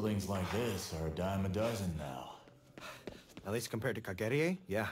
Buildings like this are a dime a dozen now. At least compared to Kagerie, yeah.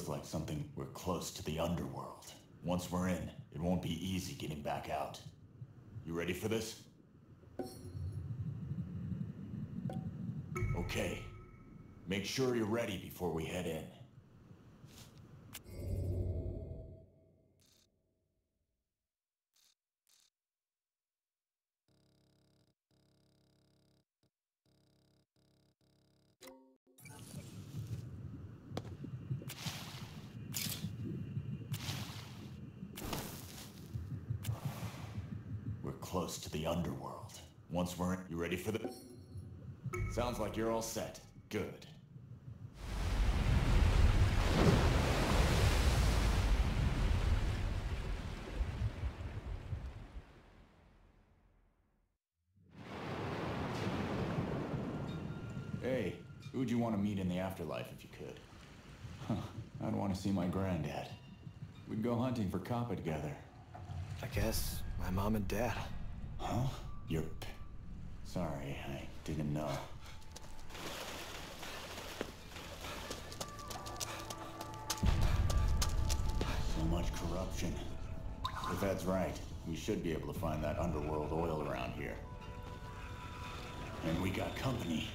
Feels like something we're close to the underworld. Once we're in, it won't be easy getting back out. You ready for this? Okay. Make sure you're ready before we head in. close to the underworld. Once we're in, you ready for the... Sounds like you're all set. Good. Hey, who'd you want to meet in the afterlife if you could? Huh, I'd want to see my granddad. We'd go hunting for kappa together. I guess my mom and dad. Huh? You're... Sorry, I didn't know. So much corruption. If that's right, we should be able to find that underworld oil around here. And we got company.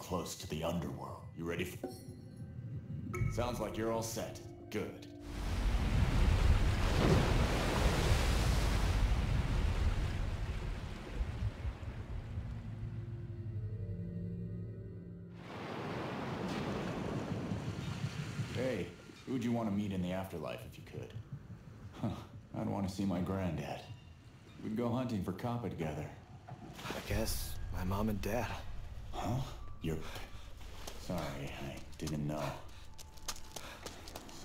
Close to the underworld. You ready for... Sounds like you're all set. Good. Hey, who'd you want to meet in the afterlife if you could? Huh, I'd want to see my granddad. We'd go hunting for kappa together. I guess my mom and dad. Huh? You're... Sorry, I didn't know.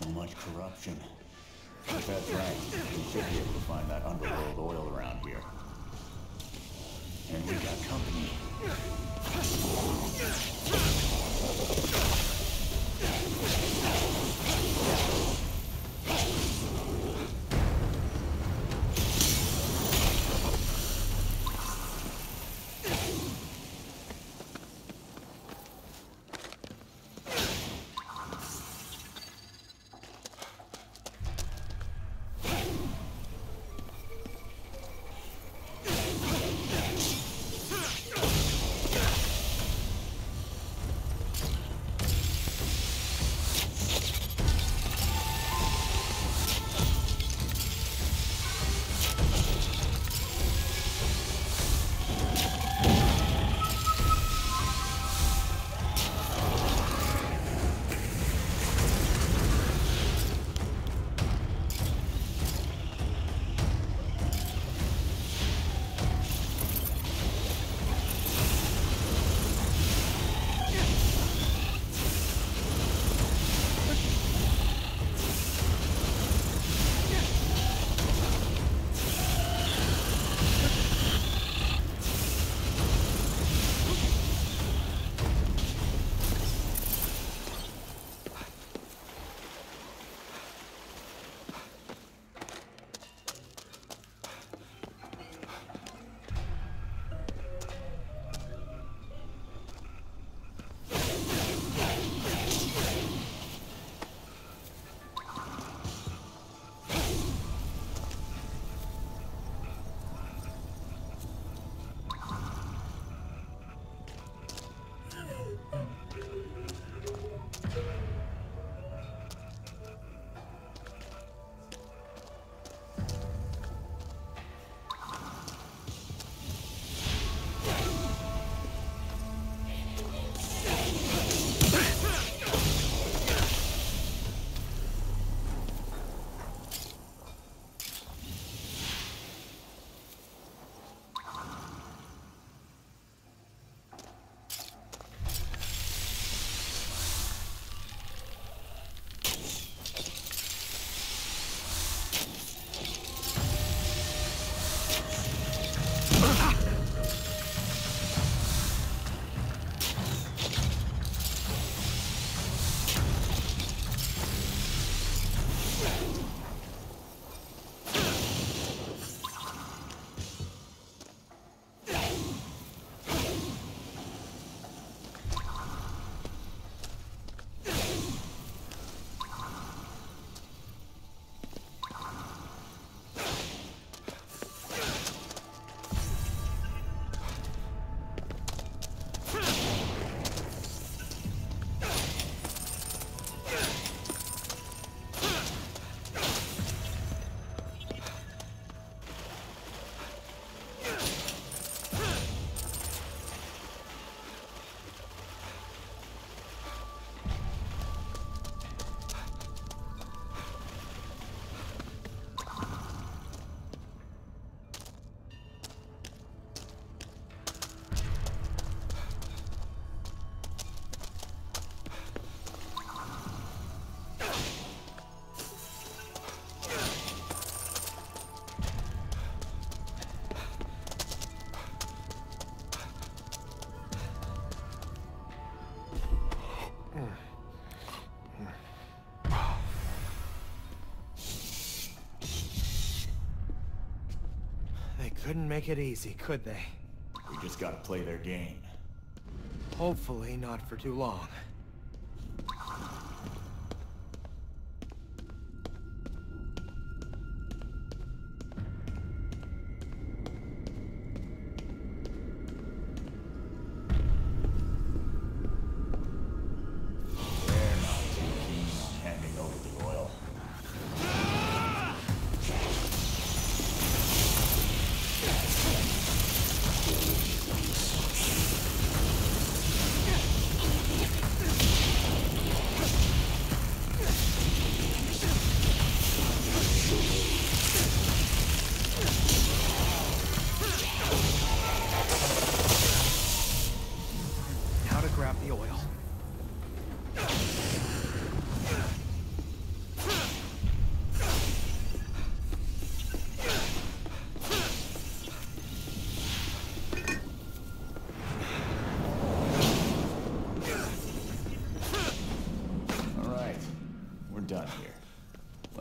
So much corruption. If that's right, we should be able to find that underworld oil around here. And we got company. They couldn't make it easy, could they? We just gotta play their game. Hopefully not for too long.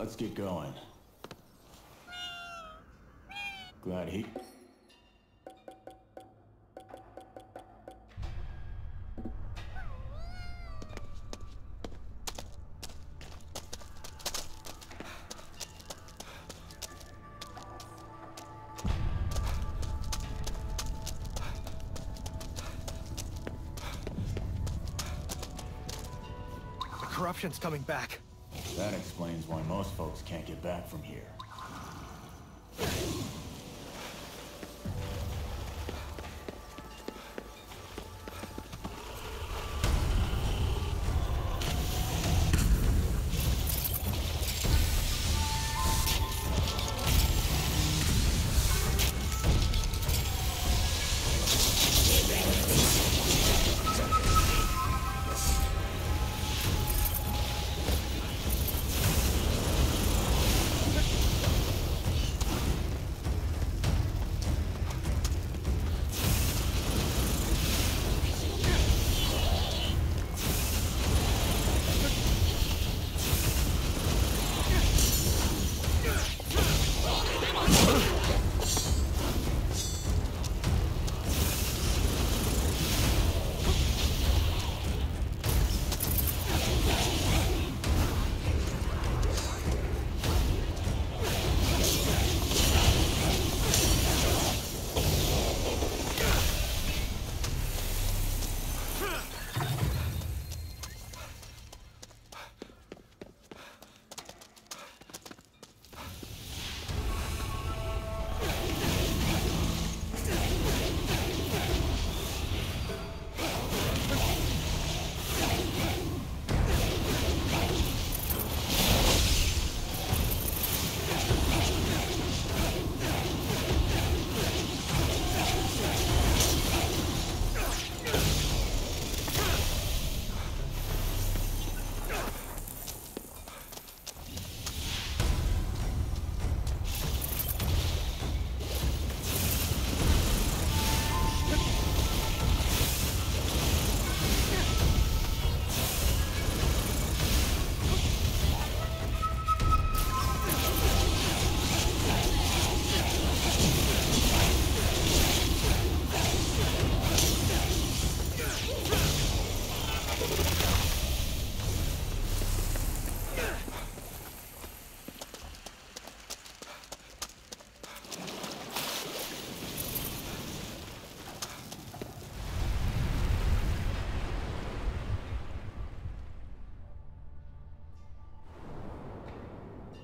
Let's get going. Glad he... Corruption's coming back. That explains why most folks can't get back from here.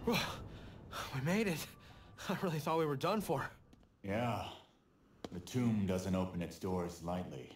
We made it. I really thought we were done for. Yeah. The tomb doesn't open its doors lightly.